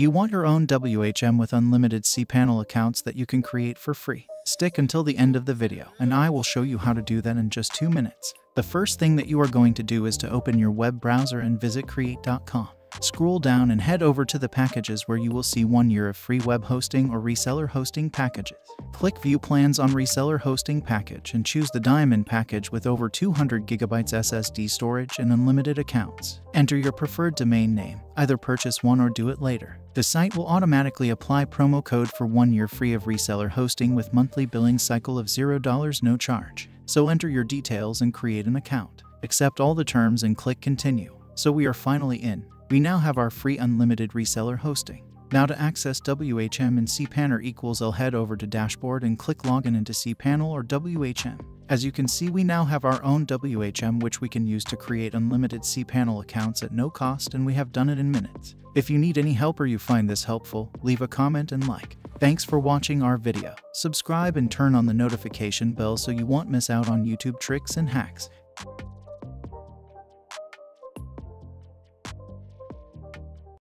you want your own WHM with unlimited cPanel accounts that you can create for free? Stick until the end of the video, and I will show you how to do that in just two minutes. The first thing that you are going to do is to open your web browser and visit create.com. Scroll down and head over to the packages where you will see one year of free web hosting or reseller hosting packages. Click View Plans on Reseller Hosting Package and choose the Diamond package with over 200 gigabytes SSD storage and unlimited accounts. Enter your preferred domain name, either purchase one or do it later. The site will automatically apply promo code for one year free of reseller hosting with monthly billing cycle of $0 no charge. So enter your details and create an account. Accept all the terms and click continue. So we are finally in. We now have our free unlimited reseller hosting. Now to access WHM and cPanel equals I'll head over to dashboard and click login into cPanel or WHM. As you can see we now have our own WHM which we can use to create unlimited cPanel accounts at no cost and we have done it in minutes. If you need any help or you find this helpful, leave a comment and like. Thanks for watching our video. Subscribe and turn on the notification bell so you won't miss out on YouTube tricks and hacks.